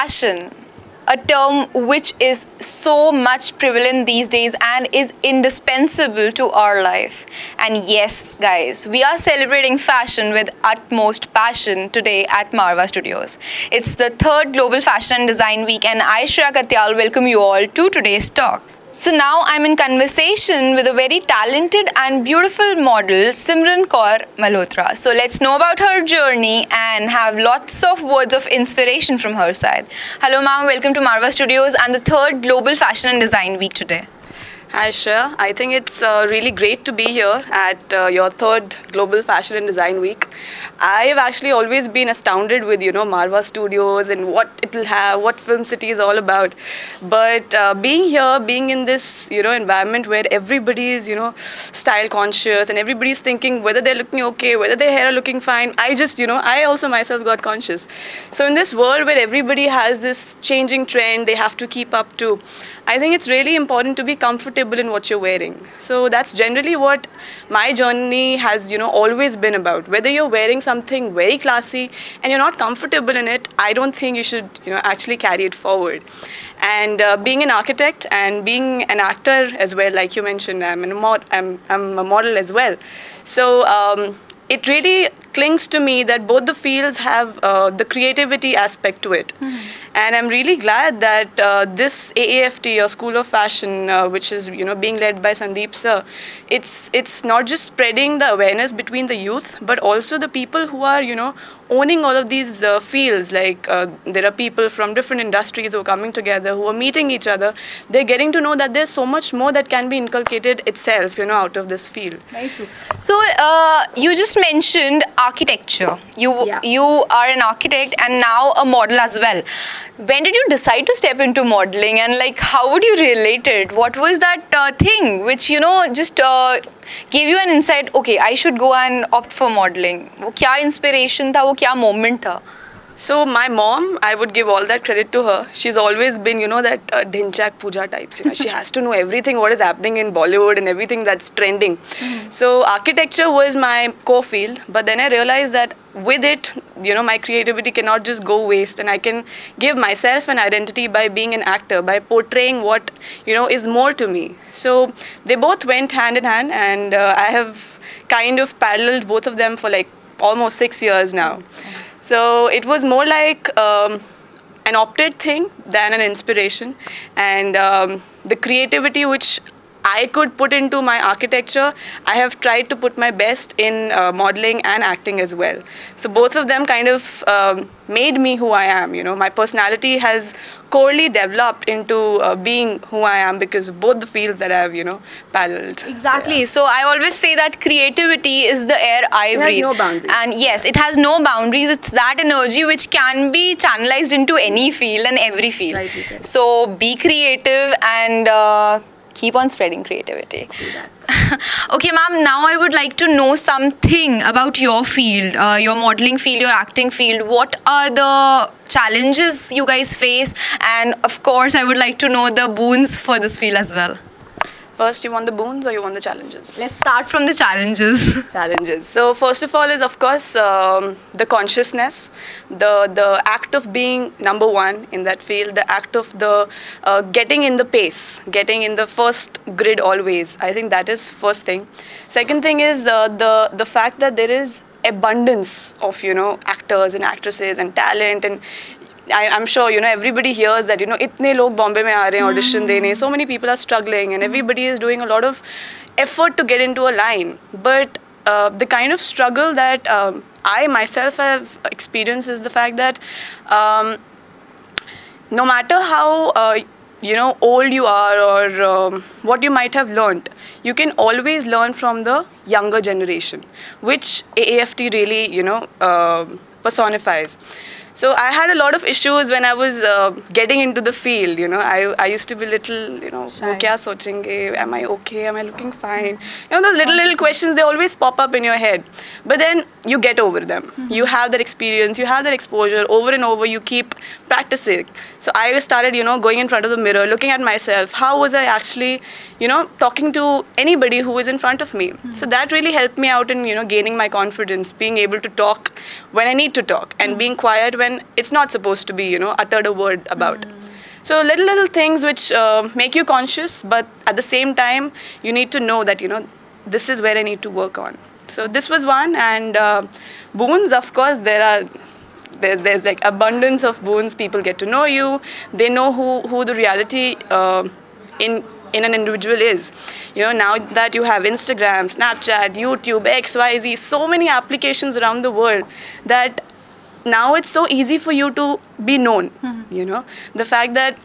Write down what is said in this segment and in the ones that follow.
fashion, a term which is so much prevalent these days and is indispensable to our life. And yes, guys, we are celebrating fashion with utmost passion today at Marwah Studios. It's the third Global Fashion and Design Week, and I, Shreeya Katyal, welcome you all to today's talk. So now I'm in conversation with a very talented and beautiful model, Simran Kaur Malhotra. So let's know about her journey and have lots of words of inspiration from her side. Hello ma'am, welcome to Marwah Studios and the third Global Fashion and Design Week today. Hi Shreeya, I think it's uh, really great to be here at uh, your third Global Fashion and Design Week. I've actually always been astounded with you know Marwah Studios and what it will have, what Film City is all about. But uh, being here, being in this you know environment where everybody is you know style conscious and everybody's thinking whether they're looking okay, whether their hair are looking fine. I just you know I also myself got conscious. So in this world where everybody has this changing trend, they have to keep up to. I think it's really important to be comfortable in what you're wearing. So that's generally what my journey has, you know, always been about. Whether you're wearing something very classy and you're not comfortable in it, I don't think you should, you know, actually carry it forward. And uh, being an architect and being an actor as well, like you mentioned, I'm, a mod- I'm, I'm a model as well. So um, it really clings to me that both the fields have uh, the creativity aspect to it. Mm-hmm. And I'm really glad that uh, this AAFT or School of Fashion, uh, which is you know being led by Sandeep sir, it's it's not just spreading the awareness between the youth, but also the people who are you know owning all of these uh, fields. Like uh, there are people from different industries who are coming together, who are meeting each other. They're getting to know that there's so much more that can be inculcated itself, you know, out of this field. Very true. So uh, you just mentioned architecture. You yeah. you are an architect and now a model as well. When did you decide to step into modeling and like how would you relate it? What was that uh, thing which you know just uh, gave you an insight? Okay, I should go and opt for modeling. वो क्या inspiration था? वो क्या moment था? so my mom, I would give all that credit to her. She's always been, you know, that uh, Dhinchak Pooja types. You know, she has to know everything what is happening in Bollywood and everything that's trending. Mm. So architecture was my core field, but then I realized that with it, you know, my creativity cannot just go waste, and I can give myself an identity by being an actor, by portraying what you know is more to me. So they both went hand in hand, and uh, I have kind of paralleled both of them for like almost six years now. Mm. So it was more like um, an opted thing than an inspiration. And um, the creativity which I could put into my architecture, I have tried to put my best in uh, modeling and acting as well. So both of them kind of um, made me who I am. You know, my personality has corely developed into uh, being who I am because of both the fields that I've you know paralleled. Exactly. So, yeah. so, I always say that creativity is the air I breathe. no boundaries. And yes, it has no boundaries. It's that energy which can be channelized into any field and every field. Right, so be creative and. Uh, keep on spreading creativity. okay, ma'am, now I would like to know something about your field, uh, your modeling field, your acting field. What are the challenges you guys face? And of course, I would like to know the boons for this field as well. First, you want the boons or you want the challenges? Let's start from the challenges. challenges. So first of all is of course um, the consciousness, the the act of being number one in that field, the act of the uh, getting in the pace, getting in the first grid always. I think that is first thing. Second thing is uh, the the fact that there is abundance of you know actors and actresses and talent and I, am sure you know everybody hears that you know itne log Bombay mein aa rahe audition dene. So many people are struggling and everybody is doing a lot of effort to get into a line. But uh, the kind of struggle that um, I myself have experienced is the fact that um, no matter how uh, you know old you are or um, what you might have learned you can always learn from the younger generation which AAFT really you know uh, personifies so I had a lot of issues when I was uh, getting into the field. You know, I, I used to be little, you know, kya sochenge? Am I okay? Am I looking fine? You know, those little little questions they always pop up in your head. But then you get over them. Mm-hmm. You have that experience. You have that exposure. Over and over, you keep practicing. So I started, you know, going in front of the mirror, looking at myself. How was I actually, you know, talking to anybody who was in front of me? Mm-hmm. So that really helped me out in, you know, gaining my confidence, being able to talk when I need to talk, and mm-hmm. being quiet when it's not supposed to be, you know, uttered a word about. So little little things which uh, make you conscious, but at the same time, you need to know that you know this is where I need to work on. So this was one, and uh, boons, of course, there are. There's, there's like abundance of boons. People get to know you. They know who, who the reality uh, in in an individual is. You know, now that you have Instagram, Snapchat, YouTube, XYZ, so many applications around the world that now it's so easy for you to be known. Mm-hmm. You know, the fact that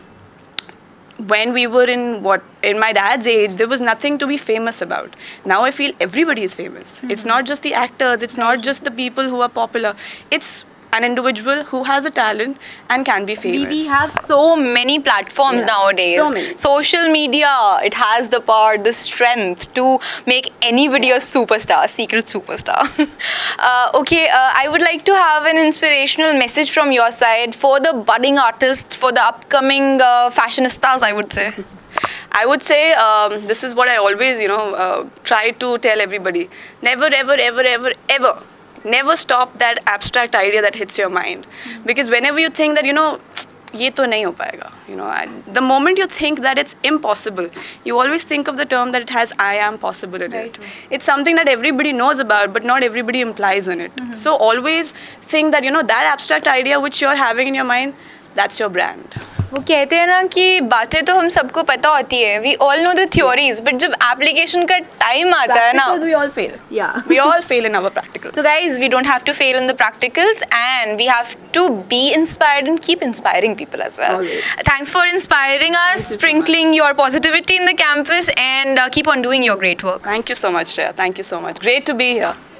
when we were in what in my dad's age there was nothing to be famous about. Now i feel everybody is famous. It's mm-hmm. not just the actors it's not mm-hmm. just the people who are popular. It's an individual who has a talent and can be famous We have so many platforms Yeah, nowadays. so many. Social media, it has the power, the strength to make anybody a superstar, secret superstar. uh, okay, uh, I would like to have an inspirational message from your side for the budding artists, for the upcoming uh, fashionistas, I would say. I would say um, this is what I always, you know, uh, try to tell everybody. Never, ever, ever, ever, ever, never stop that abstract idea that hits your mind. Because whenever you think that, you know, ये तो नहीं हो पाएगा you know I- the moment you think that it's impossible you always think of the term that it has i am possible in Very it true. it's something that everybody knows about but not everybody implies on it so always think that you know that abstract idea which you're having in your mind that's your brand वो कहते हैं ना कि बातें तो हम सबको पता होती है। We all know the theories but जब एप्लीकेशन का टाइम आता है ना वी ऑल फेल या we all fail in our practicals so guys we don't have to fail in the practicals and we have to be inspired and keep inspiring people as well thanks for inspiring us sprinkling your positivity in the campus and keep on doing your great work thank you so much Shreya thank you so much great to be here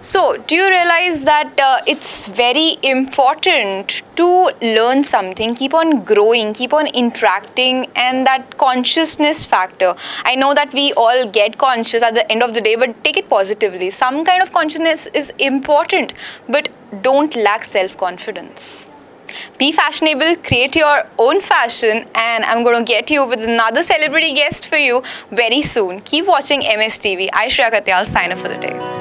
So, do you realize that uh, it's very important to learn something, keep on growing, keep on interacting, and that consciousness factor? I know that we all get conscious at the end of the day, but take it positively. Some kind of consciousness is important, but don't lack self confidence. Be fashionable, create your own fashion, and I'm going to get you with another celebrity guest for you very soon. Keep watching MSTV. I, Shreeya Katyal, sign up for the day.